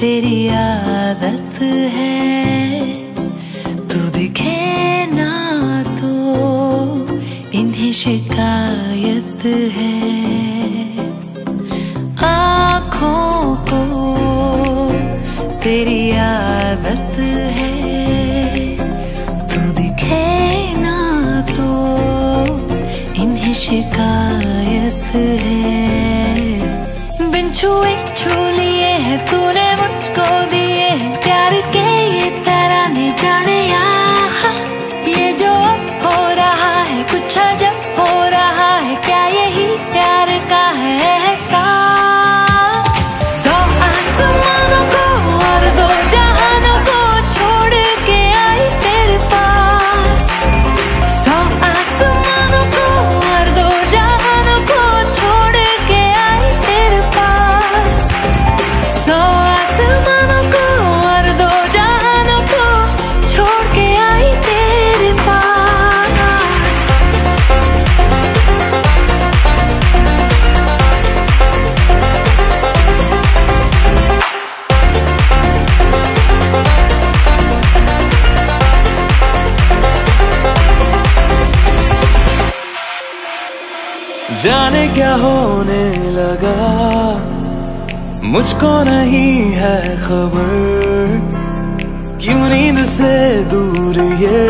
तेरी आदत है। तू दिखे ना तो इन्हें शिकायत है। आँखों को तेरी आदत है। तू दिखे ना तो इन्हें शिकायत है। बिन छुए जाने क्या होने लगा? मुझको नहीं है खबर। क्यों नींद से दूर ये?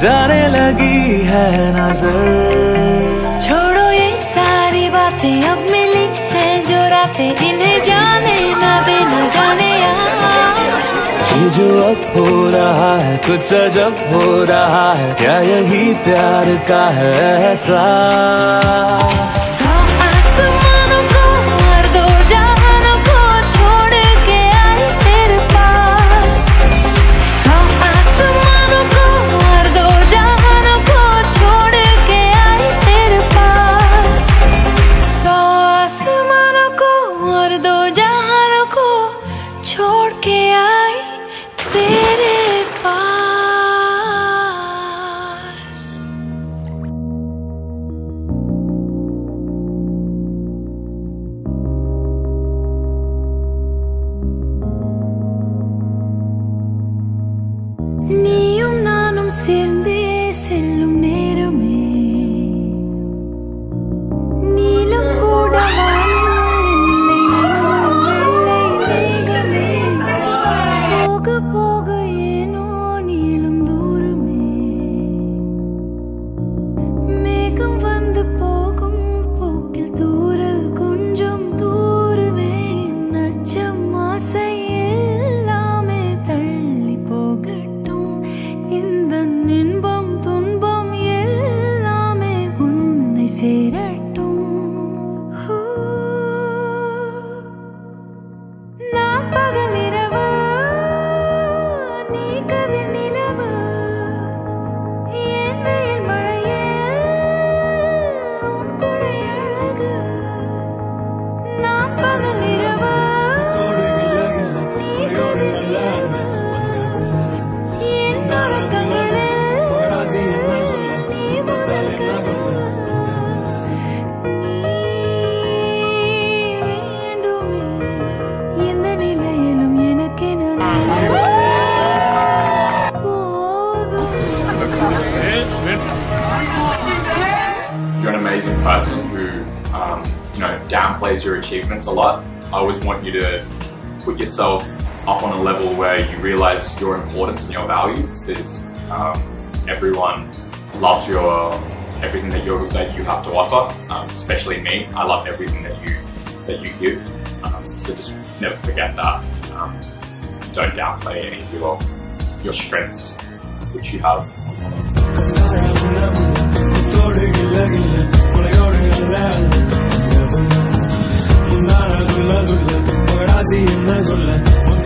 जाने लगी है नज़र। जो अब हो रहा है कुछ अजब हो रहा है, क्या यही प्यार का है एहसास será tú. You're an amazing person who, um, you know, downplays your achievements a lot. I always want you to put yourself up on a level where you realize your importance and your value because um, everyone loves your everything that you that you have to offer, um, especially me. I love everything that you that you give. Um, so just never forget that. Um, don't downplay any of your your strengths, which you have. I'm not a good lover, but I see you. never let me